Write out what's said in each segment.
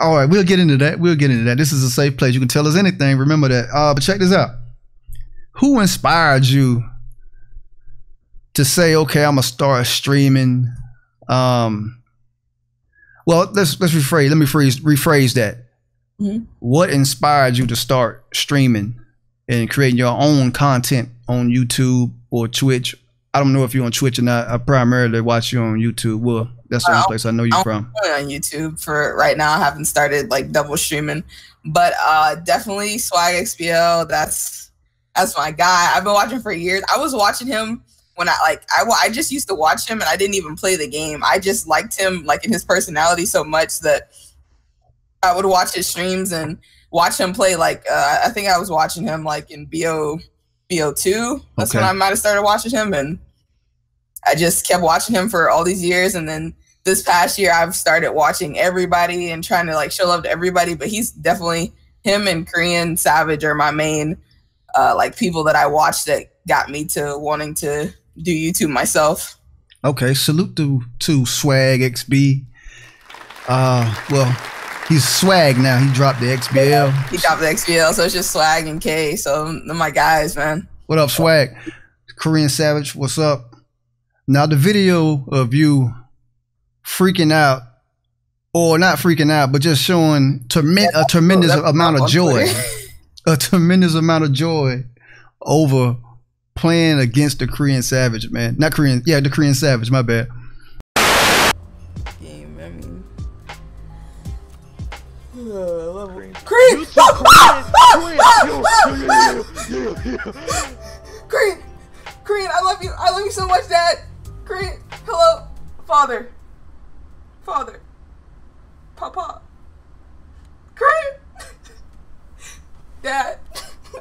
All right, we'll get into that. We'll get into that. This is a safe place. You can tell us anything. Remember that. Uh, but check this out. Who inspired you to say, okay, I'm gonna start streaming? Um, well, let's let's rephrase. Let me rephrase rephrase that. Mhm. What inspired you to start streaming and creating your own content on YouTube or Twitch? I don't know if you're on Twitch or not. I primarily watch you on YouTube. Well, that's the only Uh, place I know you I'm from. on YouTube for right now. I haven't started like double streaming, but uh definitely Swag XBL. That's that's my guy. I've been watching for years. I was watching him when I like I, I just used to watch him and I didn't even play the game. I just liked him like in his personality so much that I would watch his streams and watch him play. Like uh, I think I was watching him like in Bo Bo two. That's when I might have started watching him and. I just kept watching him for all these years, and then this past year I've started watching everybody and trying to like show love to everybody. But he's definitely him and Korean Savage are my main uh, like people that I watch that got me to wanting to do YouTube myself. Okay, salute to to Swag XB. Uh, well, he's Swag now. He dropped the XBL. He dropped the XBL, so it's just Swag and K. So they're my guys, man. What up, Swag? Korean Savage, what's up? Now the video of you freaking out, or not freaking out, but just showing tremen- a tremendous That's amount of joy, a tremendous amount of joy over playing against the Korean Savage, man. Not Korean, yeah, the Korean Savage. My bad. Game, I mean. Cream! Cream! Cream, I love you. I love you so much, Dad. Korean, hello. Father. Father. Papa. Cream! Dad.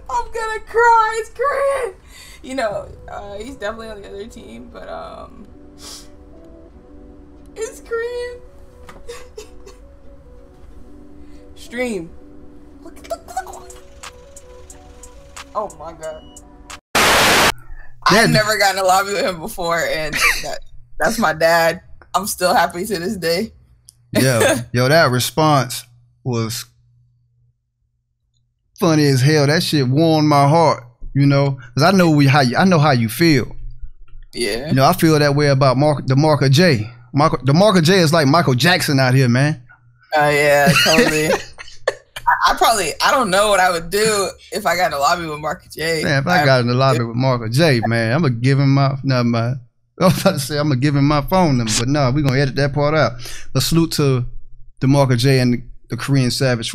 I'm gonna cry. It's Cream! You know, uh, he's definitely on the other team, but, um. It's Korean. Stream. Look, look, look. Oh my god. I've never gotten a lobby with him before, and that, that's my dad. I'm still happy to this day. Yo, yo, that response was funny as hell. That shit warmed my heart, you know, because I know we how you, I know how you feel. Yeah. You know, I feel that way about Mark, the Marker J. Mark, the Marker J is like Michael Jackson out here, man. Oh yeah, totally. I, I probably I don't know what I would do if I got in the lobby with Mark J. Man, if I got in the lobby with Marker J, man, I'm gonna give him my no my. I was about to say I'm gonna give him my phone number, but no, we're gonna edit that part out. But salute to Marker J and the Korean Savage.